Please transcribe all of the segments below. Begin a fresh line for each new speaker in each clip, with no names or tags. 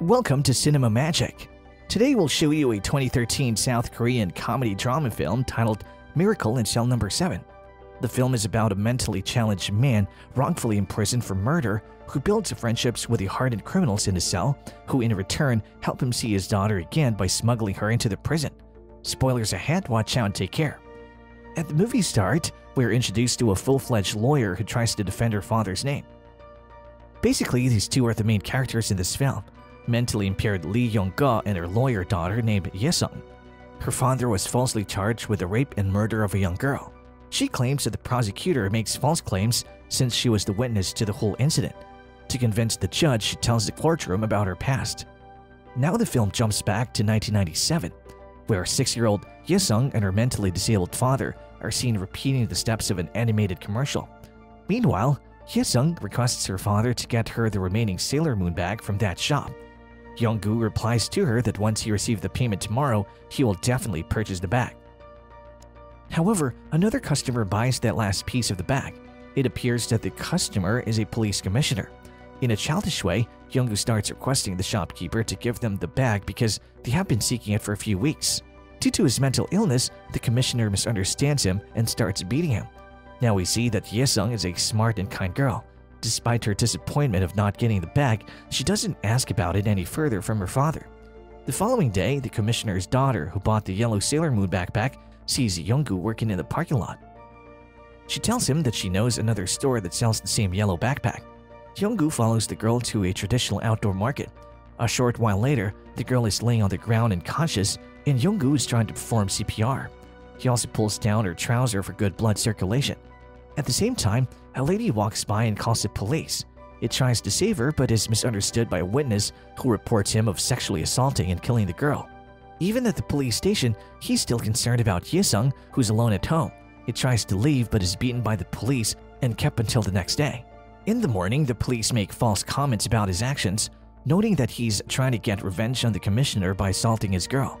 Welcome to Cinema Magic. Today we'll show you a 2013 South Korean comedy drama film titled Miracle in Cell Number 7. The film is about a mentally challenged man wrongfully imprisoned for murder who builds friendships with the hardened criminals in his cell, who in return help him see his daughter again by smuggling her into the prison. Spoilers ahead, watch out and take care. At the movie start, we're introduced to a full-fledged lawyer who tries to defend her father's name. Basically, these two are the main characters in this film mentally impaired Lee Yong-gu and her lawyer daughter named Yesung. Her father was falsely charged with the rape and murder of a young girl. She claims that the prosecutor makes false claims since she was the witness to the whole incident. To convince the judge, she tells the courtroom about her past. Now the film jumps back to 1997, where six-year-old Yesung and her mentally disabled father are seen repeating the steps of an animated commercial. Meanwhile, Yesung requests her father to get her the remaining Sailor Moon bag from that shop. Younggu replies to her that once he receives the payment tomorrow, he will definitely purchase the bag. However, another customer buys that last piece of the bag. It appears that the customer is a police commissioner. In a childish way, Younggu starts requesting the shopkeeper to give them the bag because they have been seeking it for a few weeks. Due to his mental illness, the commissioner misunderstands him and starts beating him. Now we see that Yesung is a smart and kind girl. Despite her disappointment of not getting the bag, she doesn't ask about it any further from her father. The following day, the commissioner's daughter, who bought the yellow Sailor Moon backpack, sees Younggu working in the parking lot. She tells him that she knows another store that sells the same yellow backpack. Younggu follows the girl to a traditional outdoor market. A short while later, the girl is laying on the ground unconscious, and Younggu is trying to perform CPR. He also pulls down her trouser for good blood circulation. At the same time, a lady walks by and calls the police. It tries to save her but is misunderstood by a witness who reports him of sexually assaulting and killing the girl. Even at the police station, he's still concerned about Yisung, who's alone at home. It tries to leave but is beaten by the police and kept until the next day. In the morning, the police make false comments about his actions, noting that he's trying to get revenge on the commissioner by assaulting his girl.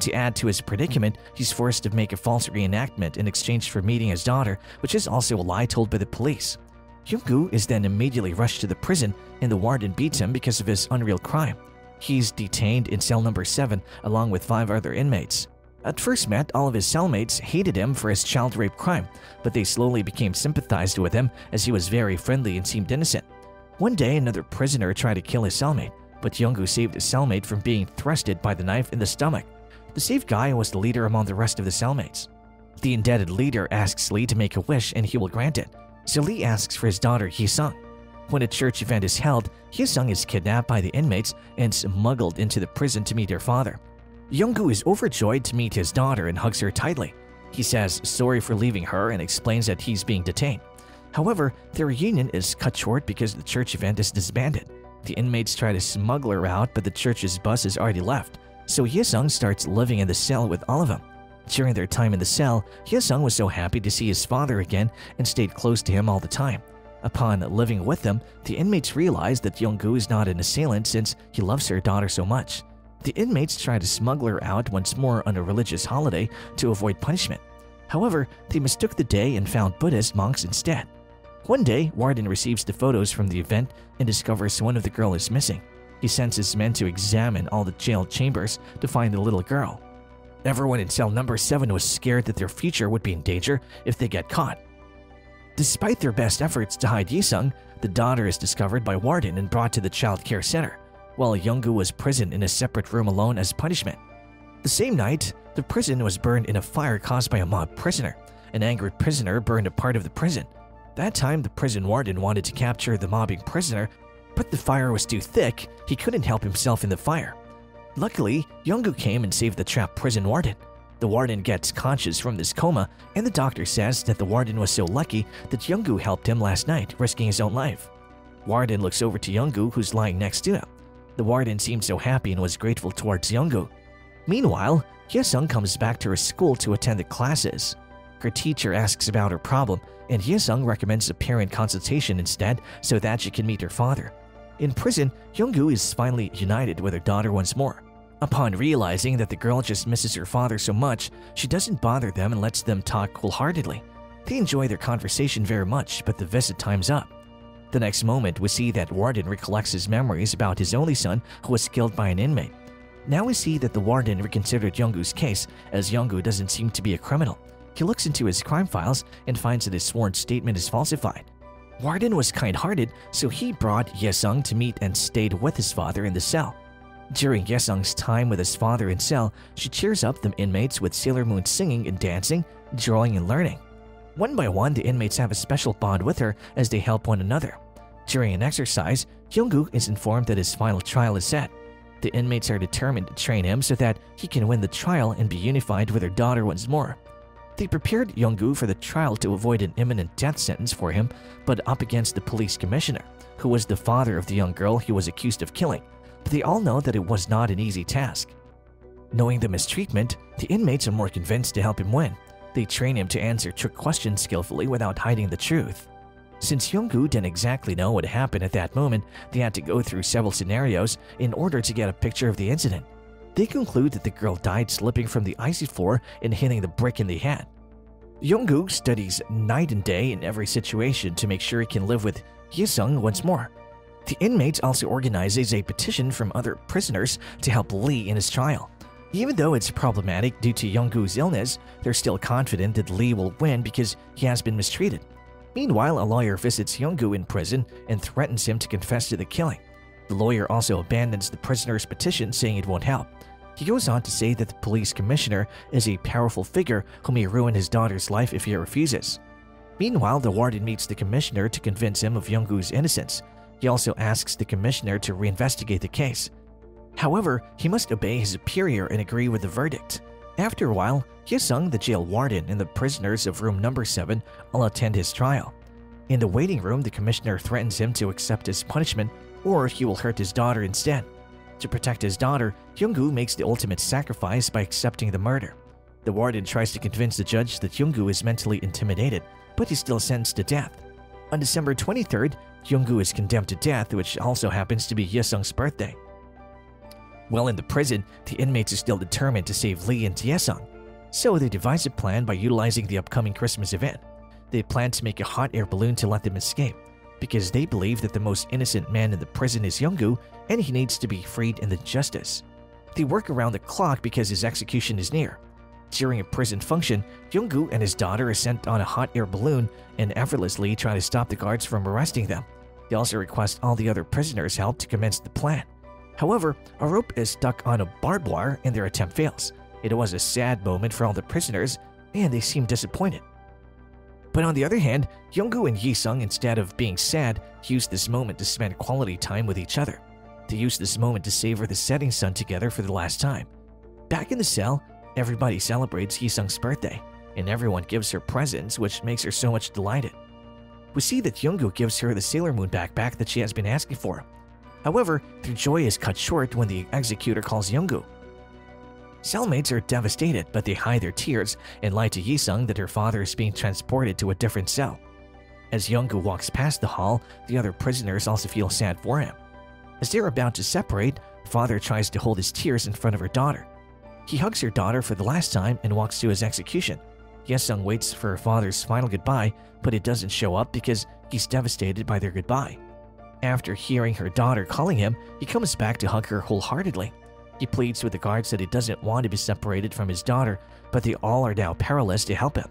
To add to his predicament, he's forced to make a false reenactment in exchange for meeting his daughter, which is also a lie told by the police. Younggu is then immediately rushed to the prison and the warden beats him because of his unreal crime. He's detained in cell number 7 along with five other inmates. At first met, all of his cellmates hated him for his child rape crime, but they slowly became sympathized with him as he was very friendly and seemed innocent. One day, another prisoner tried to kill his cellmate, but Younggu saved his cellmate from being thrusted by the knife in the stomach. The saved guy was the leader among the rest of the cellmates. The indebted leader asks Lee to make a wish and he will grant it, so Lee asks for his daughter Hee-sung. When a church event is held, Hee-sung is kidnapped by the inmates and smuggled into the prison to meet her father. Younggu is overjoyed to meet his daughter and hugs her tightly. He says sorry for leaving her and explains that he's being detained. However, their reunion is cut short because the church event is disbanded. The inmates try to smuggle her out, but the church's bus has already left so Hyesung starts living in the cell with all of them. During their time in the cell, Hyesung was so happy to see his father again and stayed close to him all the time. Upon living with them, the inmates realize that Younggu is not an assailant since he loves her daughter so much. The inmates try to smuggle her out once more on a religious holiday to avoid punishment. However, they mistook the day and found Buddhist monks instead. One day, Warden receives the photos from the event and discovers one of the girl is missing. He sends his men to examine all the jail chambers to find the little girl. Everyone in cell number 7 was scared that their future would be in danger if they get caught. Despite their best efforts to hide Yisung, the daughter is discovered by Warden and brought to the child care center, while Younggu was prisoned in a separate room alone as punishment. The same night, the prison was burned in a fire caused by a mob prisoner. An angry prisoner burned a part of the prison. That time, the prison warden wanted to capture the mobbing prisoner but the fire was too thick, he couldn't help himself in the fire. Luckily, Younggu came and saved the trapped prison warden. The warden gets conscious from this coma, and the doctor says that the warden was so lucky that Younggu helped him last night, risking his own life. Warden looks over to Younggu, who's lying next to him. The warden seemed so happy and was grateful towards Younggu. Meanwhile, Hyesung comes back to her school to attend the classes. Her teacher asks about her problem, and Hyesung recommends a parent consultation instead so that she can meet her father. In prison, Younggu is finally united with her daughter once more. Upon realizing that the girl just misses her father so much, she doesn't bother them and lets them talk wholeheartedly. They enjoy their conversation very much, but the visit time's up. The next moment, we see that Warden recollects his memories about his only son who was killed by an inmate. Now we see that the warden reconsidered Younggu's case as Younggu doesn't seem to be a criminal. He looks into his crime files and finds that his sworn statement is falsified. Warden was kind-hearted, so he brought Yesung to meet and stayed with his father in the cell. During Yesung's time with his father in cell, she cheers up the inmates with Sailor Moon singing and dancing, drawing and learning. One by one, the inmates have a special bond with her as they help one another. During an exercise, Younggu is informed that his final trial is set. The inmates are determined to train him so that he can win the trial and be unified with her daughter once more. They prepared Younggu for the trial to avoid an imminent death sentence for him, but up against the police commissioner, who was the father of the young girl he was accused of killing. But they all know that it was not an easy task. Knowing the mistreatment, the inmates are more convinced to help him win. They train him to answer trick questions skillfully without hiding the truth. Since Younggu didn't exactly know what happened at that moment, they had to go through several scenarios in order to get a picture of the incident. They conclude that the girl died slipping from the icy floor and hitting the brick in the head. Younggu studies night and day in every situation to make sure he can live with Yisung once more. The inmates also organizes a petition from other prisoners to help Lee in his trial. Even though it's problematic due to Younggu's illness, they're still confident that Lee will win because he has been mistreated. Meanwhile, a lawyer visits Younggu in prison and threatens him to confess to the killing. The lawyer also abandons the prisoner's petition, saying it won't help. He goes on to say that the police commissioner is a powerful figure who may ruin his daughter's life if he refuses. Meanwhile, the warden meets the commissioner to convince him of Younggu's innocence. He also asks the commissioner to reinvestigate the case. However, he must obey his superior and agree with the verdict. After a while, Hyesung, the jail warden, and the prisoners of room number 7 all attend his trial. In the waiting room, the commissioner threatens him to accept his punishment or he will hurt his daughter instead. To protect his daughter, Younggu makes the ultimate sacrifice by accepting the murder. The warden tries to convince the judge that Younggu is mentally intimidated, but he's still sentenced to death. On December 23rd, Younggu is condemned to death, which also happens to be Yesung's birthday. While in the prison, the inmates are still determined to save Lee and Yesung, so they devise a plan by utilizing the upcoming Christmas event. They plan to make a hot air balloon to let them escape, because they believe that the most innocent man in the prison is Younggu and he needs to be freed in the justice. They work around the clock because his execution is near. During a prison function, Younggu and his daughter are sent on a hot air balloon and effortlessly try to stop the guards from arresting them. They also request all the other prisoners' help to commence the plan. However, a rope is stuck on a barbed wire and their attempt fails. It was a sad moment for all the prisoners, and they seem disappointed. But on the other hand, Younggu and Yisung, instead of being sad, use this moment to spend quality time with each other. They use this moment to savor the setting sun together for the last time. Back in the cell, everybody celebrates Yisung's birthday, and everyone gives her presents, which makes her so much delighted. We see that Younggu gives her the Sailor Moon backpack that she has been asking for, However, their joy is cut short when the executor calls Younggu. Cellmates are devastated, but they hide their tears and lie to Yisung that her father is being transported to a different cell. As Younggu walks past the hall, the other prisoners also feel sad for him. As they're about to separate, father tries to hold his tears in front of her daughter. He hugs her daughter for the last time and walks to his execution. Yesung waits for her father's final goodbye, but it doesn't show up because he's devastated by their goodbye. After hearing her daughter calling him, he comes back to hug her wholeheartedly. He pleads with the guards that he doesn't want to be separated from his daughter, but they all are now powerless to help him.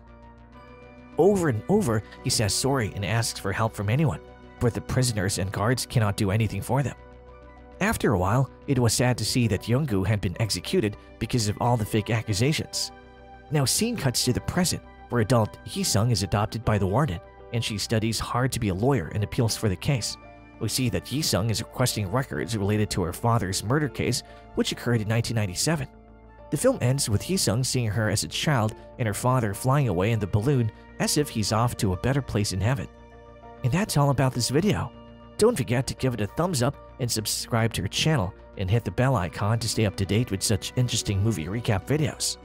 Over and over, he says sorry and asks for help from anyone, but the prisoners and guards cannot do anything for them. After a while, it was sad to see that Younggu had been executed because of all the fake accusations. Now scene cuts to the present, where adult Yisung is adopted by the warden, and she studies hard to be a lawyer and appeals for the case we see that Yisung is requesting records related to her father's murder case, which occurred in 1997. The film ends with Yisung seeing her as a child and her father flying away in the balloon as if he's off to a better place in heaven. And that's all about this video. Don't forget to give it a thumbs up and subscribe to our channel and hit the bell icon to stay up to date with such interesting movie recap videos.